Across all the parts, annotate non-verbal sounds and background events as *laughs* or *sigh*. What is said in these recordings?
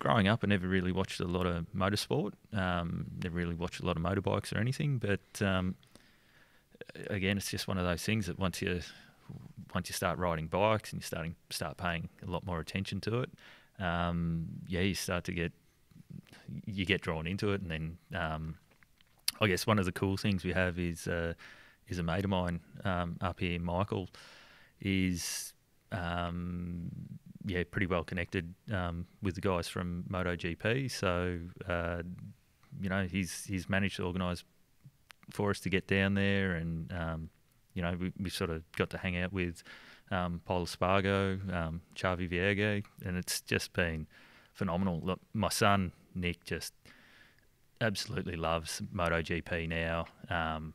growing up, I never really watched a lot of motorsport. Um, never really watched a lot of motorbikes or anything. But um, again, it's just one of those things that once you once you start riding bikes and you starting start paying a lot more attention to it, um, yeah, you start to get you get drawn into it, and then um, I guess one of the cool things we have is uh, is a mate of mine um, up here, Michael, is um, yeah pretty well connected um, with the guys from MotoGP. So uh, you know he's he's managed to organise for us to get down there, and um, you know we we sort of got to hang out with um, Pol Espargaro, um, Xavi Vierge, and it's just been phenomenal. Look, my son Nick just absolutely loves MotoGP now, um,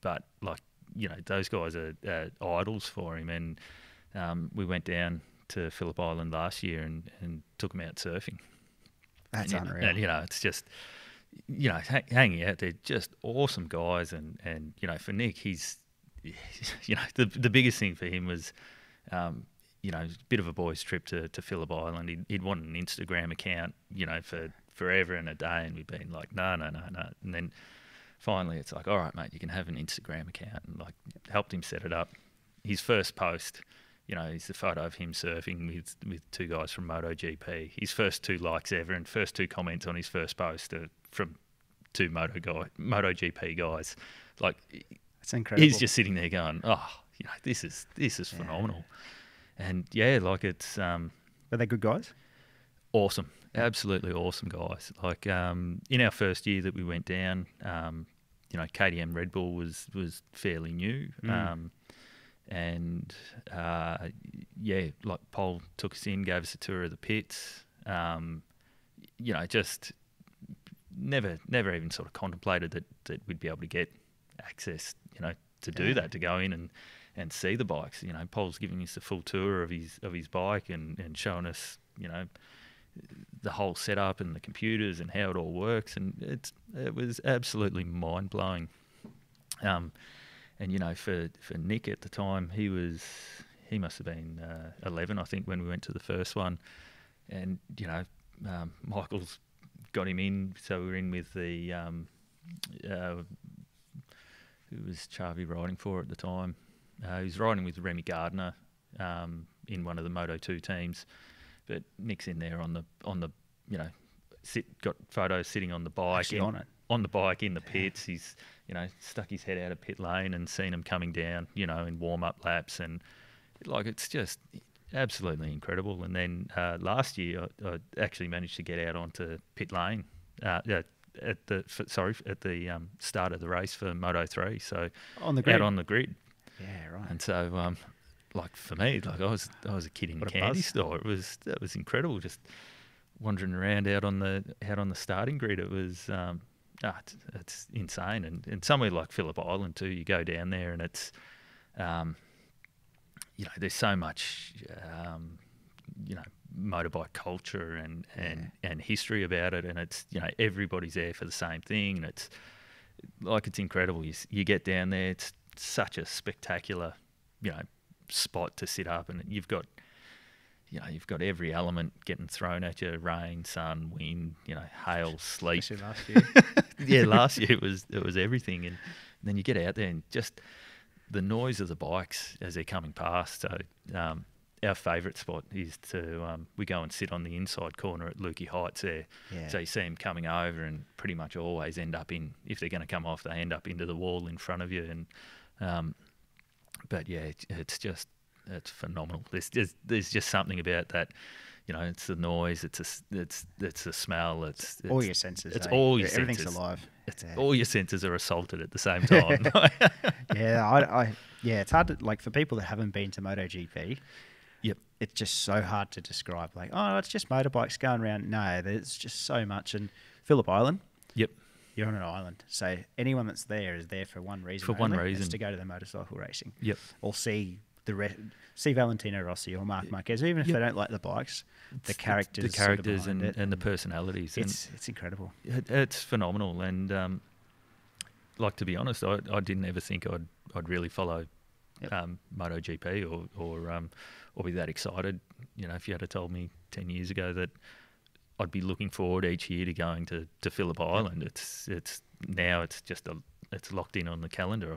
but like you know those guys are, are idols for him, and um, we went down to Phillip Island last year and, and took him out surfing. That's and, unreal. And you know it's just you know ha- hanging out they're just awesome guys, and and you know for Nick he's *laughs* you know the the biggest thing for him was. Um, you know, a bit of a boys' trip to, to Phillip Island. He'd, he'd want an Instagram account, you know, for forever and a day, and we've been like, no, no, no, no. And then finally, it's like, all right, mate, you can have an Instagram account, and like helped him set it up. His first post, you know, is the photo of him surfing with with two guys from MotoGP. His first two likes ever, and first two comments on his first post are from two Moto guy, MotoGP guys. Like It's incredible. he's just sitting there going, oh, you know, this is this is Yeah. phenomenal. And yeah, like it's um, Are they good guys? awesome, absolutely awesome guys. Like um, in our first year that we went down, um, you know, KTM Red Bull was was fairly new, Mm. um, and uh, yeah, like Pol took us in, gave us a tour of the pits. Um, you know, just never never even sort of contemplated that that we'd be able to get access, you know, to do Yeah. that, to go in and and see the bikes. You know, Pol's giving us a full tour of his of his bike and, and showing us, you know, the whole setup and the computers and how it all works, and it's it was absolutely mind blowing. Um, and you know, for for Nick at the time, he was he must have been uh, eleven, I think, when we went to the first one, and you know, um, Michael's got him in, so we were in with the um, uh, who was Xavi riding for at the time. Uh, he was riding with Remy Gardner um, in one of the Moto Two teams, but Nick's in there on the on the you know sit got photos sitting on the bike in- on it. on the bike in the pits. He's you know stuck his head out of pit lane and seen him coming down you know in warm up laps and like it's just absolutely incredible. And then uh, last year I, I actually managed to get out onto pit lane. Uh, yeah, at the sorry at the um, start of the race for Moto three, so On the grid. out on the grid. yeah, right. And so, um, like for me, like I was, I was a kid in a candy buzz. store. It was that was incredible, just wandering around out on the out on the starting grid. It was, um, ah, it's, it's insane. And and somewhere like Phillip Island too, you go down there and it's, um, you know, there's so much, um, you know, motorbike culture and and and history about it, and it's you know everybody's there for the same thing, and it's like it's incredible. You you get down there, it's such a spectacular, you know, spot to sit up, and you've got, you know, you've got every element getting thrown at you: rain, sun, wind, you know, hail, sleet. Especially last year. *laughs* yeah, last year it was it was everything, and then you get out there and just the noise of the bikes as they're coming past. So um, our favourite spot is to um, we go and sit on the inside corner at Lukey Heights there. Yeah. So you see them coming over, and pretty much always end up in if they're going to come off, they end up into the wall in front of you. And um, but yeah, it, it's just it's phenomenal. There's just there's just something about that. You know, it's the noise, it's a, it's it's the smell, it's, it's all your senses. It's eh? all your Everything's senses. alive. It's Yeah. all your senses are assaulted at the same *laughs* time. *laughs* yeah, I, I, yeah, it's hard to like for people that haven't been to MotoGP. Yep. It's just so hard to describe. Like, oh, it's just motorbikes going around. No, there's just so much. And Phillip Island, yep. you're on an island, so anyone that's there is there for one reason. For one only, reason. to go to the motorcycle racing. Yep. Or see the re- see Valentino Rossi or Marc Marquez, even if Yep. they don't like the bikes, the It's- characters, the characters, and, it, and the personalities. And It's it's incredible. it, it's phenomenal. And um, like to be honest, I, I didn't ever think I'd I'd really follow Yep. um, MotoGP or or um, or be that excited. You know, if you had told me ten years ago that I'd be looking forward each year to going to, to Phillip Island. It's it's now it's just a it's locked in on the calendar.